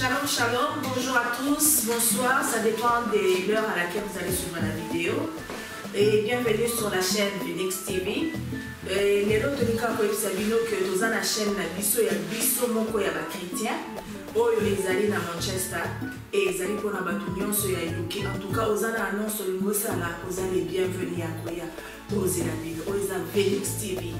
Shalom, shalom, bonjour à tous, bonsoir, ça dépend de l'heure à laquelle vous allez suivre la vidéo. Et bienvenue sur la chaîne Phoenix TV. Et lelo tolika koyebisa bino ke toza na chaîne na biso oh, ya biso moko ya bachrétien oyo ezali na manchester. E ezali mpona bato nyonso ya eluki en tout cas oza na annonce olingi osala oza le bienvenu ya koya. Ozela bino oyo eza Phoenix TV